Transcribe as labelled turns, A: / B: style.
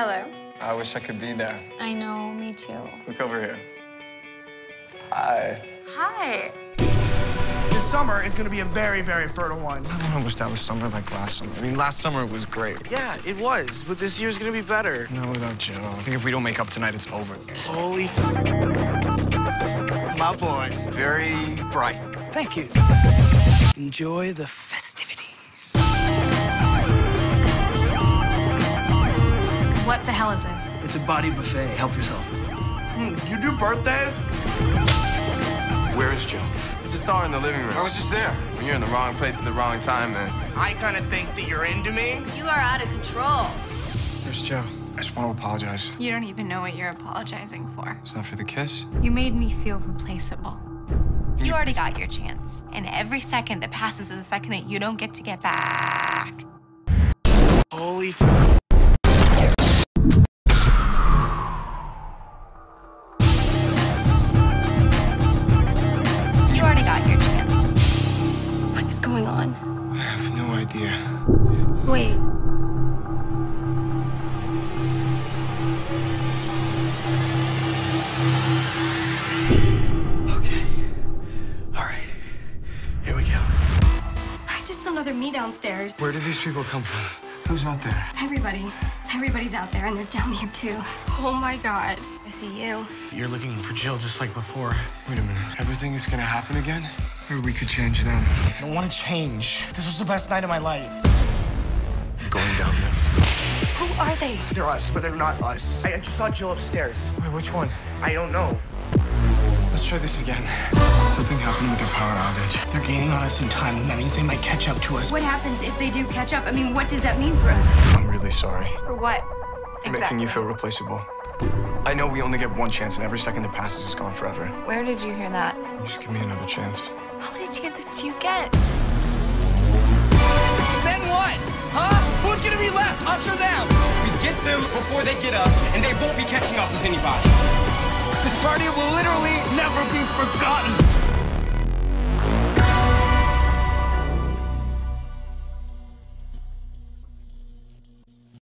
A: Hello.
B: I wish I could be there.
C: I know, me too.
B: Look over here. Hi.
A: Hi.
D: This summer is going to be a very, very fertile one.
B: I wish that was summer like last summer. I mean, last summer was great.
D: Yeah, it was, but this year's going to be better.
B: No, without Joe. I think if we don't make up tonight, it's over.
D: Holy My boys.
B: Very bright.
D: Thank you. Enjoy the festivities.
C: Hell is this?
D: It's a body buffet. Help yourself. Hmm, you do birthdays?
E: Where is Joe? I just saw her in the living room. I was just there. When you're in the wrong place at the wrong time, man.
D: I kind of think that you're into me.
A: You are out of control.
B: Where's Joe? I just want to apologize.
C: You don't even know what you're apologizing for.
B: It's not for the kiss.
C: You made me feel replaceable. You already got your chance. And every second that passes is a second that you don't get to get back.
D: Holy
C: What's going on?
B: I have no idea.
C: Wait.
D: Okay. All right. Here we go.
C: I just saw another me downstairs.
B: Where did these people come from? Who's out there?
C: Everybody. Everybody's out there and they're down here too. Oh my god. I see you.
D: You're looking for Jill just like before.
B: Wait a minute. Everything is gonna happen again? Or we could change them.
D: I don't want to change. This was the best night of my life.
B: I'm Going down there.
C: Who are they?
D: They're us, but they're not us. I just saw Jill upstairs.
B: Wait, which one?
D: I don't know.
B: Let's try this again. Something happened with their power outage.
D: They're gaining on us in time, and that means they might catch up to us.
C: What happens if they do catch up? I mean, what does that mean for us?
B: I'm really sorry.
C: For what?
B: For making you feel replaceable. I know we only get one chance, and every second that passes is gone forever.
C: Where did you hear that?
B: Just give me another chance.
C: How many chances do you get?
D: Then what? Huh? Who's gonna be left? Us or them?
F: We get them before they get us, and they won't be catching up with anybody.
D: This party will literally never be forgotten.